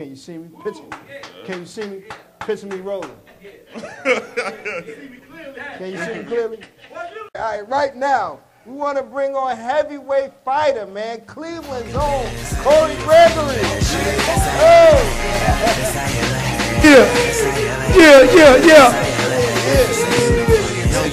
Can you see me? Picture, can you see me? Picture me rolling. Can you see me clearly? All right, right now, we want to bring on heavyweight fighter, man, Cleveland's own Cory Gregory. Oh, Yeah, yeah, yeah, yeah. know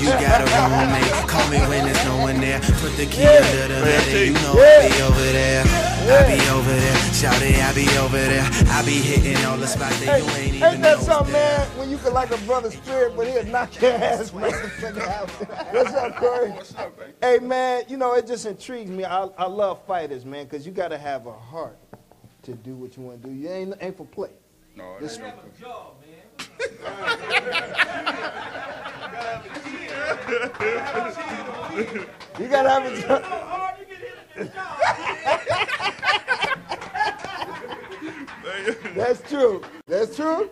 you got a roommate. Call me when there's no one there. Put the key under the bed. and You know I be over there. I be over there. Shout it, I be over there. I be hitting all the spots that hey, you ain't ain't even that know something, there. man? When you can like a brother spirit, but he'll knock your ass motherfucker out. What's up, Cory? What's up, man? Hey, man, you know, it just intrigues me. I, I love fighters, man, because you got to have a heart to do what you want to do. You ain't, ain't for play. No, it This- job, no You got to have a chin. That's true. That's true.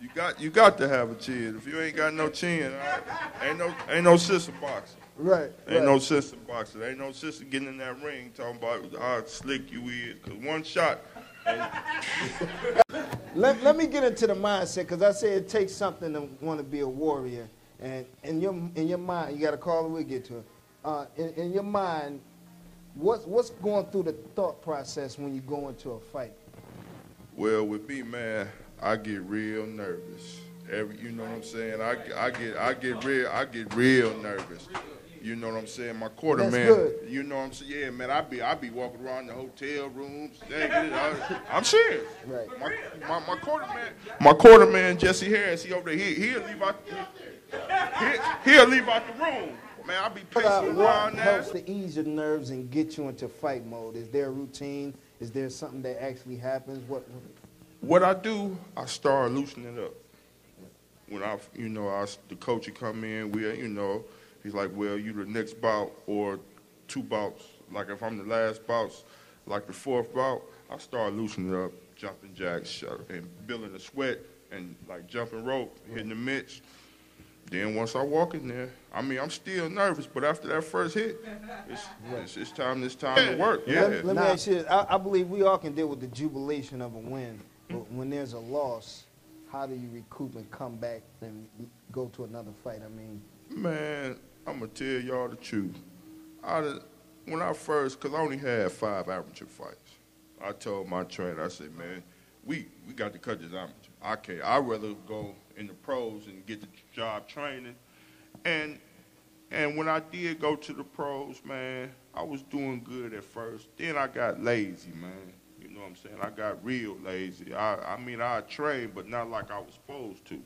You got you got to have a chin. If you ain't got no chin, uh, ain't no ain't no sister boxer. Right. Ain't right. no sister boxer. Ain't no sister getting in that ring talking about how slick you is. Cause one shot, Let, let me get into the mindset because I say it takes something to want to be a warrior. And in your in your mind, you got to call it. We'll get to it. Uh, in, in your mind, what's what's going through the thought process when you go into a fight? well with me, man, I get real nervous. Every, you know what I'm saying? I, I get I get real I get real nervous. You know what I'm saying? My quarter That's man, good. you know what I'm saying? Yeah, man, I be I be walking around the hotel rooms. I- I'm serious. Right. My, my, my quarter man, my quarter man Jesse Harris, he over there. He he'll leave out. He, he'll leave out the room. Man, I'll be uh, pacing around there. helps to ease your nerves and get you into fight mode? Is there a routine? Is there something that actually happens? What? What I do, I start loosening it up. When I, you know, I, the coach would come in, we, you know, he's like, well, you the next bout or two bouts. Like if I'm the last bout, like the fourth bout, I start loosening up, jumping jacks, and building the sweat, and like jumping rope, hitting the mitts. Then once I walk in there, I mean, I'm still nervous, but after that first hit, it's, it's, it's time, it's time to work. Yeah. Let, let me ask you. I, I believe we all can deal with the jubilation of a win, but mm-hmm. when there's a loss, how do you recoup and come back and go to another fight? I mean, Man, I'm gonna tell y'all the truth. I done, when I first, cause I only had five amateur fights. I told my trainer, I said, man, we we got to cut this amateur. I can't. I'd rather go in the pros and get the job training. And and when I did go to the pros, man, I was doing good at first. Then I got lazy, man. You know what I'm saying? I got real lazy. I I mean, I trained, but not like I was supposed to.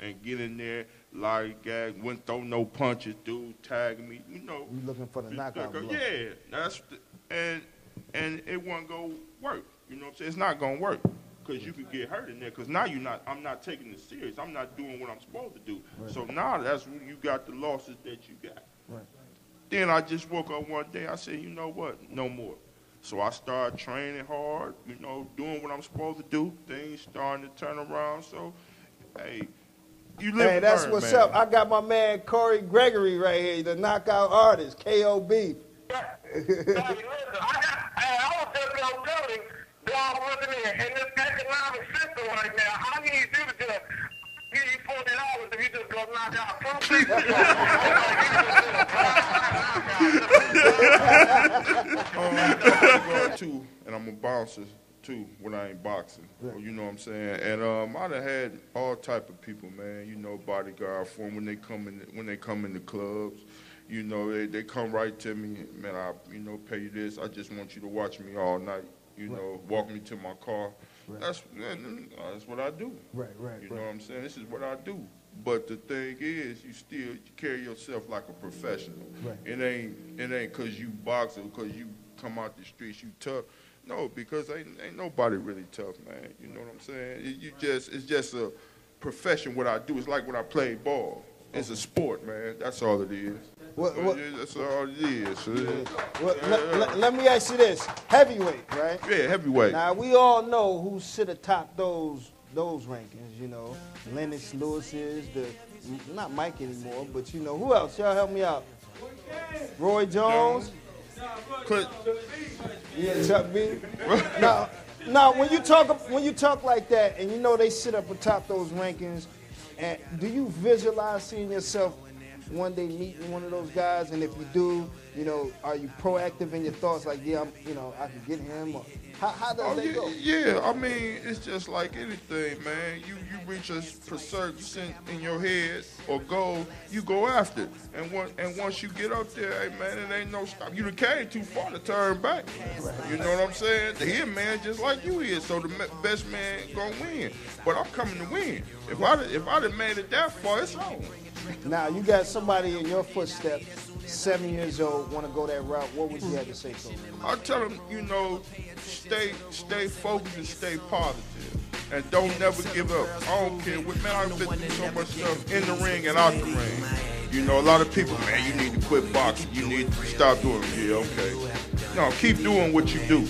And get in there, like gag, wouldn't throw no punches, dude, tag me, you know. you looking for the knockout blow. Yeah, that's the, and and it won't go work. You know what I'm saying? It's not gonna work because you could get hurt in there. Because now you're not. I'm not taking it serious. I'm not doing what I'm supposed to do. So now that's when you got the losses that you got. Right. Then I just woke up one day. I said, you know what? No more. So I started training hard. You know, doing what I'm supposed to do. Things starting to turn around. So, hey, you live. Hey, that's learn, what's man. up. I got my man Cory Gregory right here, the knockout artist, KOB. Hey, listen, I got, hey, I was just gonna tell him that I wasn't in, in this economic system right now, how you do to just give you forty dollars if you just go knock out two I'm a too, and I'm a bouncer too when I ain't boxing. You know what I'm saying? And um, I done had all type of people, man. You know, bodyguard for 'em when they come in when they come in the clubs. You know, they, they come right to me, man. I you know pay you this. I just want you to watch me all night. You know, walk me to my car. Right. That's man, uh, that's what I do. Right, right, You know right. what I'm saying? This is what I do. But the thing is, you still carry yourself like a professional. Right. It ain't it ain't cause you box or cause you come out the streets you tough. No, because ain't ain't nobody really tough, man. You know what I'm saying? You- You just it's just a profession. What I do It's like when I play ball. It's a sport, man. That's all it is. What- what- That's all it is. Well, let, let- let me ask you this: heavyweight, right? Yeah, heavyweight. Now we all know who sit atop those those rankings. You know, Lennox Lewis is the not Mike anymore, but you know who else? Y'all help me out. Roy Jones. Clint, Yeah, Chuck B. now, Now, when you talk when you talk like that, and you know they sit up atop those rankings, and do you visualize seeing yourself one day meeting one of those guys? And if you do, you know, are you proactive in your thoughts? Like, yeah, I'm, you know, I can get him. Or, how, how does Oh, that yeah, go? yeah, I mean, it's just like anything, man. You you reach a certain in your head or goal, you go after it. And once and once you get up there, hey man, it ain't no stop. You done came too far to turn back. You know what I'm saying? The hit man just like you is, so the best man gonna win. But I'm coming to win. If I if I done made it that far, it's on. Now, you got somebody in your footsteps, seven years old, want to go that route. What would you have to say to them? I tell them, you know, stay stay focused and stay positive. And don't never give up. I don't care man I've been through so much stuff in the ring and out the ring. You know, a lot of people, man, you need to quit boxing. You need to stop doing it. Yeah, okay. No, keep doing what you do.